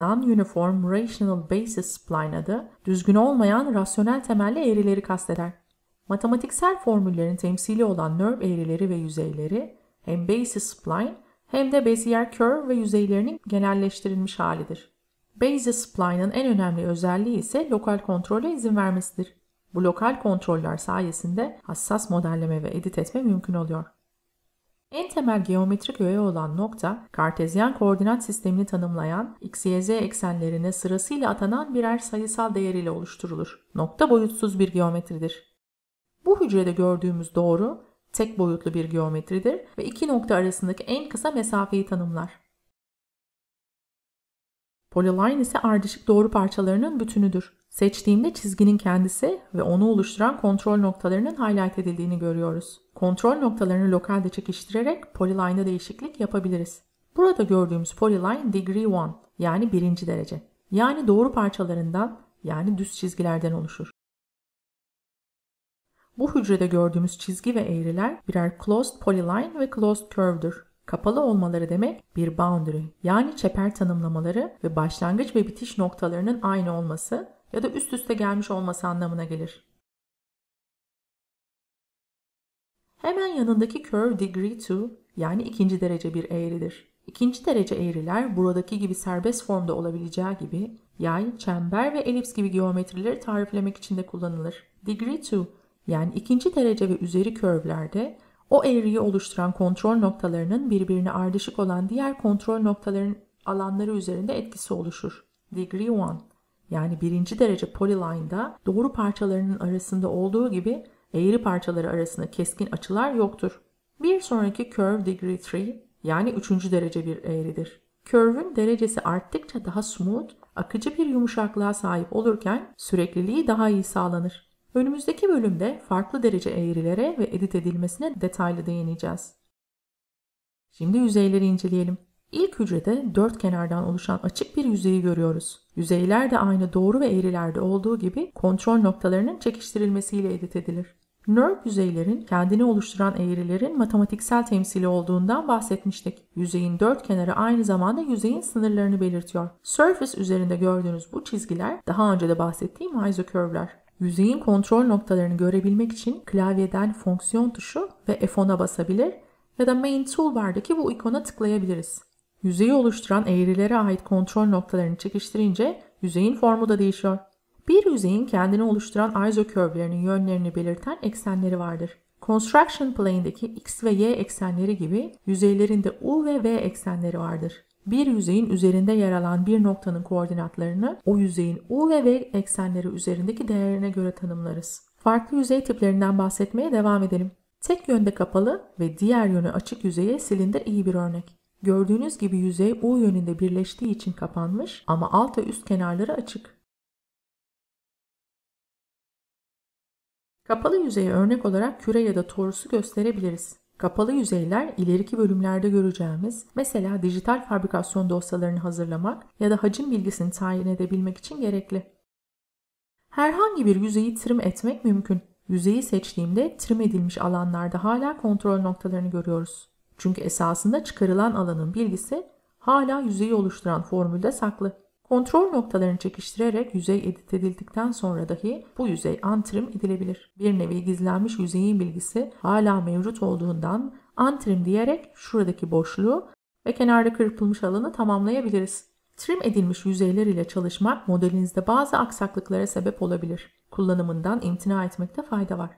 Non-Uniform Rational Basis Spline adı, düzgün olmayan rasyonel temelli eğrileri kasteder. Matematiksel formüllerin temsili olan nerve eğrileri ve yüzeyleri hem basis spline hem de Bezier curve ve yüzeylerinin genelleştirilmiş halidir. Basis spline'ın en önemli özelliği ise lokal kontrole izin vermesidir. Bu lokal kontroller sayesinde hassas modelleme ve edit etme mümkün oluyor. En temel geometrik öğe olan nokta, kartezyen koordinat sistemini tanımlayan x, y, z eksenlerine sırasıyla atanan birer sayısal değer ile oluşturulur. Nokta boyutsuz bir geometridir. Bu hücrede gördüğümüz doğru, tek boyutlu bir geometridir ve iki nokta arasındaki en kısa mesafeyi tanımlar. Polyline ise ardışık doğru parçalarının bütünüdür. Seçtiğimde çizginin kendisi ve onu oluşturan kontrol noktalarının highlight edildiğini görüyoruz. Kontrol noktalarını lokalde çekiştirerek polyline'da değişiklik yapabiliriz. Burada gördüğümüz polyline degree 1 yani birinci derece. Yani doğru parçalarından yani düz çizgilerden oluşur. Bu hücrede gördüğümüz çizgi ve eğriler birer closed polyline ve closed curve'dur. Kapalı olmaları demek bir boundary yani çeper tanımlamaları ve başlangıç ve bitiş noktalarının aynı olması ya da üst üste gelmiş olması anlamına gelir. Hemen yanındaki curve degree 2 yani ikinci derece bir eğridir. İkinci derece eğriler buradaki gibi serbest formda olabileceği gibi yay, çember ve elips gibi geometrileri tariflemek için de kullanılır. Degree 2 yani ikinci derece ve üzeri curve'lerde o eğriyi oluşturan kontrol noktalarının birbirine ardışık olan diğer kontrol noktaların alanları üzerinde etkisi oluşur. Degree 1 yani birinci derece polyline'da doğru parçalarının arasında olduğu gibi eğri parçaları arasında keskin açılar yoktur. Bir sonraki curve degree 3 yani üçüncü derece bir eğridir. Curve'ün derecesi arttıkça daha smooth, akıcı bir yumuşaklığa sahip olurken sürekliliği daha iyi sağlanır. Önümüzdeki bölümde farklı derece eğrilere ve edit edilmesine detaylı değineceğiz. Şimdi yüzeyleri inceleyelim. İlk hücrede dört kenardan oluşan açık bir yüzeyi görüyoruz. Yüzeyler de aynı doğru ve eğrilerde olduğu gibi kontrol noktalarının çekiştirilmesiyle edit edilir. Nerve yüzeylerin kendini oluşturan eğrilerin matematiksel temsili olduğundan bahsetmiştik. Yüzeyin dört kenarı aynı zamanda yüzeyin sınırlarını belirtiyor. Surface üzerinde gördüğünüz bu çizgiler daha önce de bahsettiğim isocurve'ler. Yüzeyin kontrol noktalarını görebilmek için klavyeden fonksiyon tuşu ve F10'a basabilir ya da Main Toolbar'daki bu ikona tıklayabiliriz. Yüzeyi oluşturan eğrilere ait kontrol noktalarını çekiştirince yüzeyin formu da değişiyor. Bir yüzeyin kendini oluşturan isocurve'lerinin yönlerini belirten eksenleri vardır. Construction plane'deki x ve y eksenleri gibi yüzeylerin de u ve v eksenleri vardır. Bir yüzeyin üzerinde yer alan bir noktanın koordinatlarını o yüzeyin u ve v eksenleri üzerindeki değerine göre tanımlarız. Farklı yüzey tiplerinden bahsetmeye devam edelim. Tek yönde kapalı ve diğer yönü açık yüzeye silindir iyi bir örnek. Gördüğünüz gibi yüzey U yönünde birleştiği için kapanmış ama alt ve üst kenarları açık. Kapalı yüzeye örnek olarak küre ya da torusu gösterebiliriz. Kapalı yüzeyler ileriki bölümlerde göreceğimiz mesela dijital fabrikasyon dosyalarını hazırlamak ya da hacim bilgisini tayin edebilmek için gerekli. Herhangi bir yüzeyi trim etmek mümkün. Yüzeyi seçtiğimde trim edilmiş alanlarda hala kontrol noktalarını görüyoruz. Çünkü esasında çıkarılan alanın bilgisi hala yüzeyi oluşturan formülde saklı. Kontrol noktalarını çekiştirerek yüzey edit edildikten sonra dahi bu yüzey antrim edilebilir. Bir nevi gizlenmiş yüzeyin bilgisi hala mevcut olduğundan antrim diyerek şuradaki boşluğu ve kenarda kırpılmış alanı tamamlayabiliriz. Trim edilmiş yüzeyler ile çalışmak modelinizde bazı aksaklıklara sebep olabilir. Kullanımından imtina etmekte fayda var.